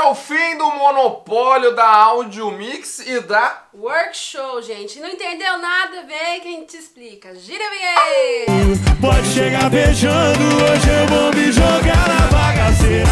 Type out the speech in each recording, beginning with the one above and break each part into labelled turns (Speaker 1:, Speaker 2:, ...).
Speaker 1: É o fim do monopólio da Audio Mix e da
Speaker 2: Workshow, gente. Não entendeu nada? Vem que a gente explica. Gira aí!
Speaker 3: Pode chegar beijando, hoje eu vou me jogar na bagaceira.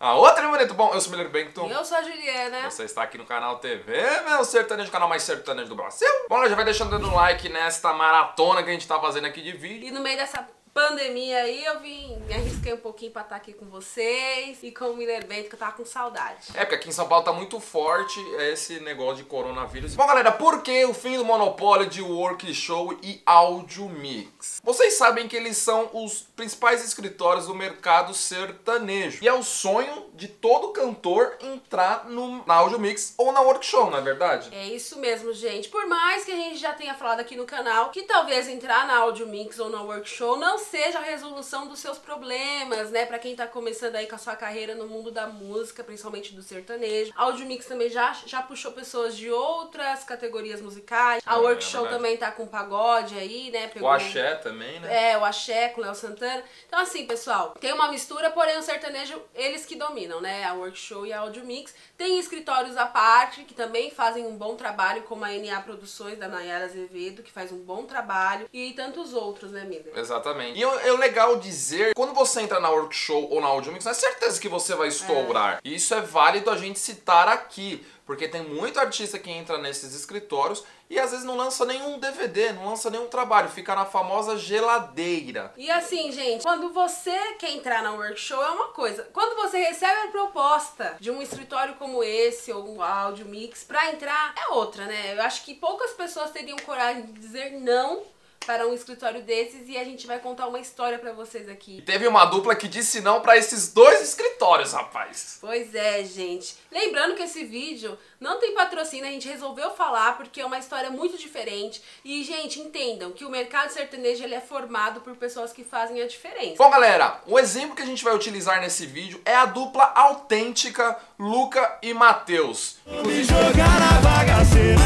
Speaker 1: a outra é bonito. Bom, eu sou o Miller Bengton.
Speaker 2: E eu sou a Juliana.
Speaker 1: Você está aqui no canal TV, meu sertanejo, o canal mais sertanejo do Brasil. Bom, já vai deixando o like nesta maratona que a gente tá fazendo aqui de vídeo.
Speaker 2: E no meio dessa pandemia aí, eu vim, me arrisquei um pouquinho pra estar aqui com vocês e com o Miller Bento, que eu tava com saudade.
Speaker 1: É, porque aqui em São Paulo tá muito forte esse negócio de coronavírus. Bom, galera, por que o fim do monopólio de Work Show e Audio Mix? Vocês sabem que eles são os principais escritórios do mercado sertanejo. E é o sonho de todo cantor entrar no, na Audio Mix ou na Work Show, não é verdade?
Speaker 2: É isso mesmo, gente. Por mais que a gente já tenha falado aqui no canal que talvez entrar na Audio Mix ou na Work Show não seja a resolução dos seus problemas, né? Pra quem tá começando aí com a sua carreira no mundo da música, principalmente do sertanejo. A Audio Mix também já, já puxou pessoas de outras categorias musicais. A
Speaker 1: É,
Speaker 2: Work
Speaker 1: é
Speaker 2: também tá com pagode aí, né?
Speaker 1: O
Speaker 2: Pegou-
Speaker 1: axé também, né?
Speaker 2: É, o axé com o Léo Santana. Então, assim, pessoal, tem uma mistura, porém o sertanejo, eles que dominam, né? A Workshow e a Audio Mix. Tem escritórios à parte, que também fazem um bom trabalho, como a NA Produções, da Nayara Azevedo, que faz um bom trabalho. E tantos outros, né, Miller?
Speaker 1: Exatamente. E é é legal dizer, quando você entra na workshop ou na audio mix, não é certeza que você vai estourar. E isso é válido a gente citar aqui, porque tem muito artista que entra nesses escritórios e às vezes não lança nenhum DVD, não lança nenhum trabalho, fica na famosa geladeira.
Speaker 2: E assim, gente, quando você quer entrar na workshop é uma coisa. Quando você recebe a proposta de um escritório como esse ou um áudio mix pra entrar, é outra, né? Eu acho que poucas pessoas teriam coragem de dizer não para um escritório desses e a gente vai contar uma história pra vocês aqui.
Speaker 1: E teve uma dupla que disse não pra esses dois escritórios, rapaz.
Speaker 2: Pois é, gente. Lembrando que esse vídeo não tem patrocínio, a gente resolveu falar porque é uma história muito diferente. E, gente, entendam que o mercado sertanejo ele é formado por pessoas que fazem a diferença.
Speaker 1: Bom, galera, o exemplo que a gente vai utilizar nesse vídeo é a dupla autêntica Luca e Matheus.
Speaker 3: Me jogar na bagaceira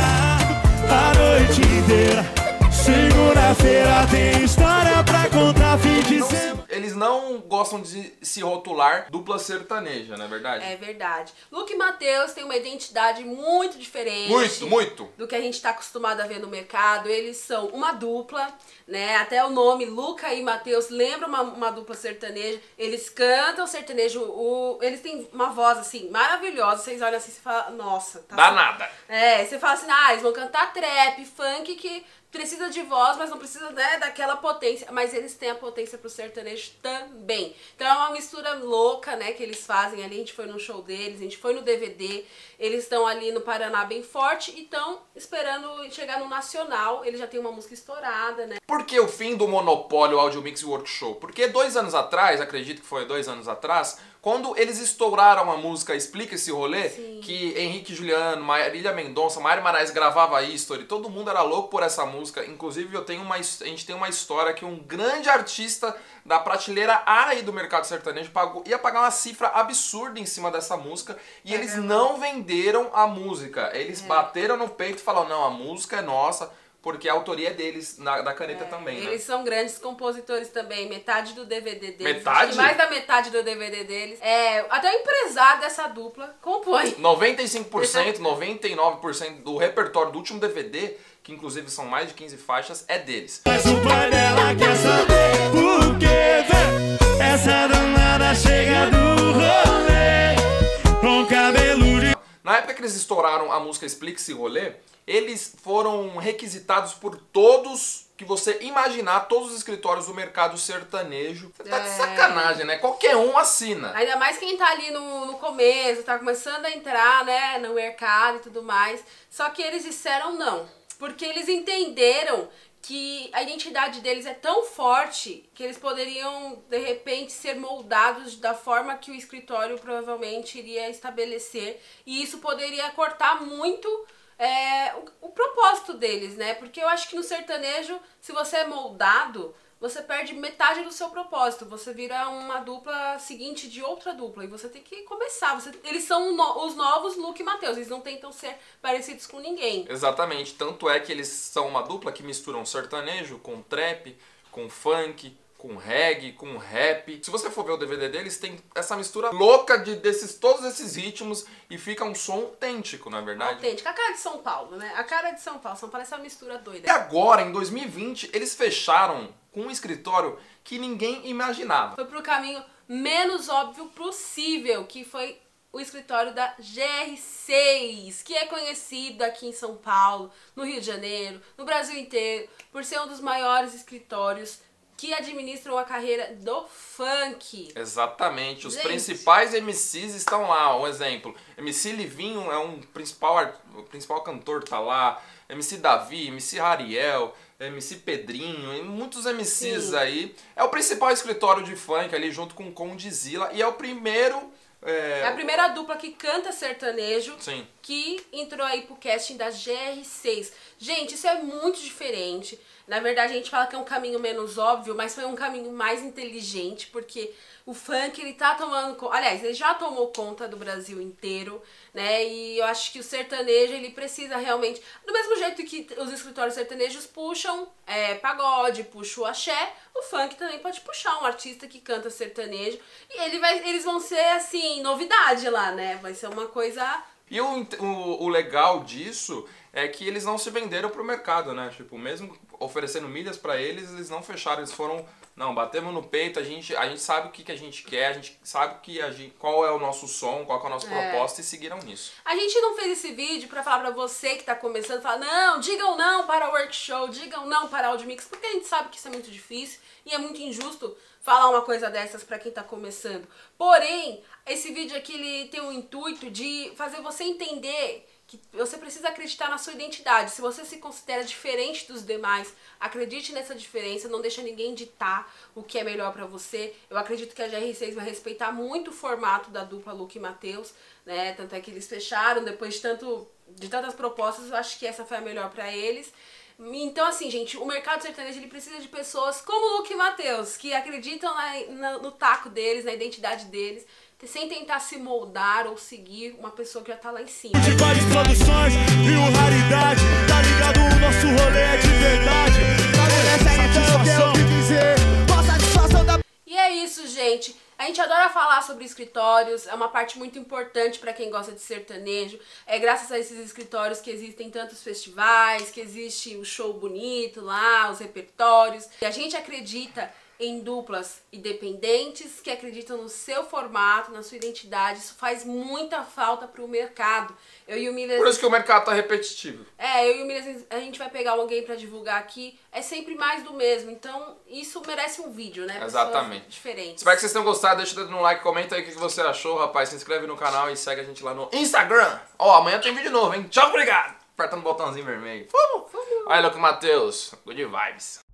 Speaker 3: a noite inteira. Segunda-feira tem história pra contar, fim de semana.
Speaker 1: eles não gostam de se rotular dupla sertaneja, não é verdade?
Speaker 2: É verdade. Luke e Matheus têm uma identidade muito diferente.
Speaker 1: Muito, muito.
Speaker 2: Do que a gente está acostumado a ver no mercado. Eles são uma dupla, né? Até o nome Luca e Matheus lembra uma, uma dupla sertaneja. Eles cantam sertanejo. O, eles têm uma voz, assim, maravilhosa. Vocês olham assim e falam, nossa, tá
Speaker 1: Danada.
Speaker 2: É, você fala assim, ah, eles vão cantar trap, funk, que precisa de voz, mas não precisa, né, daquela potência. Mas eles têm a potência pro sertanejo também. Então é uma mistura louca, né, que eles fazem ali. A gente foi no show deles, a gente foi no DVD. Eles estão ali no Paraná bem forte e estão esperando chegar no Nacional. Eles já têm uma música estourada, né?
Speaker 1: Por que o fim do monopólio Audio Mix Workshop? Porque dois anos atrás, acredito que foi dois anos atrás, quando eles estouraram a música Explica Esse Rolê,
Speaker 2: Sim.
Speaker 1: que Henrique Juliano, Marília Mendonça, Mário Moraes gravava a History, todo mundo era louco por essa música. Inclusive, eu tenho uma, a gente tem uma história que um grande artista da prateleira A aí do mercado sertanejo pagou, ia pagar uma cifra absurda em cima dessa música e eles não venderam a música. Eles bateram no peito e falaram: não, a música é nossa. Porque a autoria é deles, na- da caneta também, né?
Speaker 2: Eles são grandes compositores também, metade do DVD deles.
Speaker 1: Metade?
Speaker 2: Mais da metade do DVD deles. É, até o empresário dessa dupla compõe.
Speaker 1: 95%, 99% do repertório do último DVD, que inclusive são mais de 15 faixas, é deles.
Speaker 3: Mas o pai dela quer saber por que
Speaker 1: que eles estouraram a música Explique-se Rolê, eles foram requisitados por todos que você imaginar, todos os escritórios do mercado sertanejo. Você tá de
Speaker 2: É.
Speaker 1: sacanagem, né? Qualquer um assina.
Speaker 2: Ainda mais quem tá ali no, no começo, tá começando a entrar, né, no mercado e tudo mais. Só que eles disseram não. Porque eles entenderam que a identidade deles é tão forte que eles poderiam, de repente, ser moldados da forma que o escritório provavelmente iria estabelecer. E isso poderia cortar muito é, o, o propósito deles, né? Porque eu acho que no sertanejo, se você é moldado, você perde metade do seu propósito. Você vira uma dupla seguinte de outra dupla. E você tem que começar. Você- eles são no- os novos Luke e Matheus. Eles não tentam ser parecidos com ninguém.
Speaker 1: Exatamente. Tanto é que eles são uma dupla que misturam sertanejo com trap, com funk, com reggae, com rap. Se você for ver o DVD deles, tem essa mistura louca de desses todos esses ritmos e fica um som autêntico, não é verdade?
Speaker 2: Autêntica. A cara de São Paulo, né? A cara de São Paulo. São Paulo é essa mistura
Speaker 1: E
Speaker 2: doida.
Speaker 1: agora, em 2020, eles fecharam com um escritório que ninguém imaginava.
Speaker 2: Foi pro caminho menos óbvio possível, que foi o escritório da GR6, que é conhecido aqui em São Paulo, no Rio de Janeiro, no Brasil inteiro, por ser um dos maiores escritórios que administram a carreira do funk.
Speaker 1: Exatamente, os
Speaker 2: Gente.
Speaker 1: principais MCs estão lá. Um exemplo: MC Livinho é um principal, o principal cantor, tá lá. MC Davi, MC Rariel, MC Pedrinho, e muitos MCs
Speaker 2: Sim.
Speaker 1: aí. É o principal escritório de funk ali, junto com Condzilla, e é o primeiro. É,
Speaker 2: É a primeira dupla que canta sertanejo
Speaker 1: Sim.
Speaker 2: que entrou aí pro casting da GR6. Gente, isso é muito diferente. Na verdade, a gente fala que é um caminho menos óbvio, mas foi um caminho mais inteligente, porque o funk, ele tá tomando... Aliás, ele já tomou conta do Brasil inteiro, né? E eu acho que o sertanejo, ele precisa realmente... Do mesmo jeito que os escritórios sertanejos puxam é, pagode, puxam o axé, o funk também pode puxar um artista que canta sertanejo. E ele vai, eles vão ser, assim, novidade lá, né? Vai ser uma coisa...
Speaker 1: E o, o, o legal disso é que eles não se venderam pro mercado, né? Tipo, mesmo oferecendo milhas pra eles, eles não fecharam, eles foram, não, batemos no peito, a gente, a gente sabe o que, que a gente quer, a gente sabe que a gente, qual é o nosso som, qual é a nossa
Speaker 2: É.
Speaker 1: proposta e seguiram nisso.
Speaker 2: A gente não fez esse vídeo pra falar pra você que tá começando, falar, não, digam não para o workshop, digam não para o Mix, porque a gente sabe que isso é muito difícil e é muito injusto falar uma coisa dessas pra quem tá começando. Porém, esse vídeo aqui ele tem o intuito de fazer você entender que você precisa acreditar na sua identidade. Se você se considera diferente dos demais, acredite nessa diferença, não deixa ninguém ditar o que é melhor pra você. Eu acredito que a GR6 vai respeitar muito o formato da dupla Luke e Matheus, né? Tanto é que eles fecharam depois de tanto de tantas propostas, eu acho que essa foi a melhor pra eles. Então, assim, gente, o mercado sertanejo ele precisa de pessoas como o Luke e Matheus, que acreditam na- na- no taco deles, na identidade deles, sem tentar se moldar ou seguir uma pessoa que já tá lá em cima.
Speaker 3: De várias produções, mil raridade Tá ligado, o nosso rolê é de verdade Qual satisfação da
Speaker 2: E é isso, gente. A gente adora falar sobre escritórios, é uma parte muito importante para quem gosta de sertanejo. É graças a esses escritórios que existem tantos festivais, que existe o show bonito lá, os repertórios. E a gente acredita em duplas independentes que acreditam no seu formato, na sua identidade. Isso faz muita falta pro mercado. Eu e o Miller
Speaker 1: Por isso que o mercado tá repetitivo.
Speaker 2: é, eu e o Miriam, a gente vai pegar alguém pra divulgar aqui, é sempre mais do mesmo. Então, isso merece um vídeo, né?
Speaker 1: Exatamente.
Speaker 2: Diferentes.
Speaker 1: Espero que vocês tenham gostado, deixa o dedo no like, comenta aí o que você achou, rapaz. Se inscreve no canal e segue a gente lá no Instagram. Ó, amanhã tem vídeo novo, hein? Tchau, obrigado! Apertando o botãozinho vermelho. Fomos! Olha, Louco Matheus. Good vibes.